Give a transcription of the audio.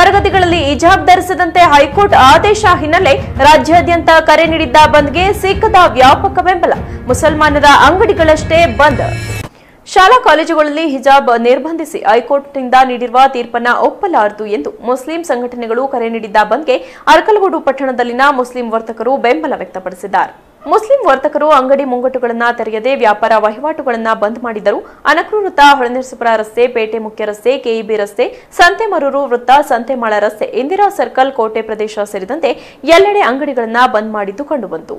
ತರಗತಿಗಳಲ್ಲಿ ಹಿಜಾಬ್ ಧರಿಸದಂತೆ ಹೈಕೋರ್ಟ್ ಆದೇಶ ಹಿನ್ನೆಲೆ ರಾಜ್ಯಾದ್ಯಂತ ಕರೆ ನೀಡಿದ್ದ ಬಂದ್ಗೆ ಸಿಕ್ಕದ ವ್ಯಾಪಕ ಬೆಂಬಲ. ಮುಸಲ್ಮಾನರ ಅಂಗಡಿಗಳಷ್ಟೇ ಬಂದ್. ಶಾಲಾ ಕಾಲೇಜುಗಳಲ್ಲಿ ಹಿಜಾಬ್ ನಿರ್ಬಂಧಿಸಿ ಹೈಕೋರ್ಟ್ನಿಂದ ನೀಡಿರುವ ತೀರ್ಪನ್ನ ಒಪ್ಪಲಾರದು ಎಂದು ಮುಸ್ಲಿಂ ಸಂಘಟನೆಗಳು ಕರೆ ನೀಡಿದ್ದ ಬಂದ್ಗೆ ಅರಕಲಗೂಡು ಪಟ್ಟಣದಲ್ಲಿನ ಮುಸ್ಲಿಂ ವರ್ತಕರು ಬೆಂಬಲ ವ್ಯಕ್ತಪಡಿಸಿದ್ದಾರೆ. ಮುಸ್ಲಿಂ ವರ್ತಕರು ಅಂಗಡಿ ಮುಂಗಟ್ಟುಗಳನ್ನು ತೆರೆಯದೆ ವ್ಯಾಪಾರ ವಹಿವಾಟುಗಳನ್ನು ಬಂದ್ ಮಾಡಿದರು ಅನಕೃ ವೃತ್ತ ಹೊಳೆನರಸಪುರ ರಸ್ತೆ, ಪೇಟೆ ಮುಖ್ಯ ರಸ್ತೆ, ಕೆಇಬಿ ರಸ್ತೆ, ಸಂತೆಮರೂರು ವೃತ್ತ, ಸಂತೆಮಾಳ ರಸ್ತೆ, ಇಂದಿರಾ ಸರ್ಕಲ್ ಕೋಟೆ ಪ್ರದೇಶ ಸೇರಿದಂತೆ ಎಲ್ಲೆಡೆ ಅಂಗಡಿಗಳನ್ನು ಬಂದ್ ಮಾಡಿದ್ದು ಕಂಡುಬಂತು.